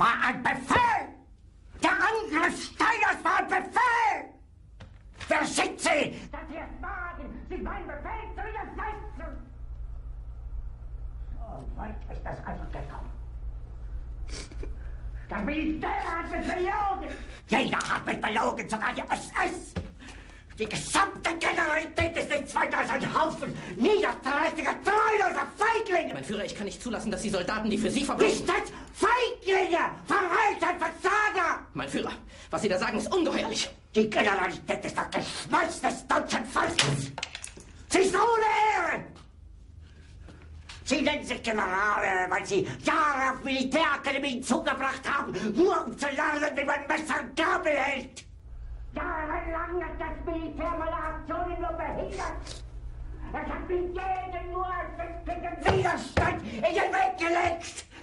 War ein Befehl! Der Angriff Steiners war ein Befehl! Wer schickt Sie? Dass Sie es wagen, sich meinen Befehl zu widersetzen! So weit ist das also gekommen. Das Militär hat mich belogen! Jeder hat mich belogen, sogar die SS! Die gesamte Generalität ist nichts weiter als ein Haufen niederträchtiger, treuloser Feiglinge! Mein Führer, ich kann nicht zulassen, dass die Soldaten, die für Sie verbringen... Nicht als Feiglinge! Verreiter, Versager! Mein Führer, was Sie da sagen, ist ungeheuerlich. Die Generalität ist das Geschmolz des deutschen Volkes! Sie ist ohne Ehre! Sie nennen sich Generale, weil Sie Jahre auf Militärakademien zugebracht haben, nur um zu lernen, wie man Messer und Gabel hält! Jahrelang hat das Militär meine Aktionen nur behindert! Es hat mir jeden nur den Widerstand in den Weg gelegt!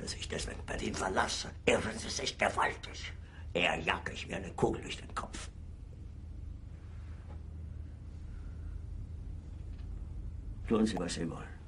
dass ich deswegen Berlin verlasse, irren Sie sich gewaltig. Eher jage ich mir eine Kugel durch den Kopf. Tun Sie, was Sie wollen.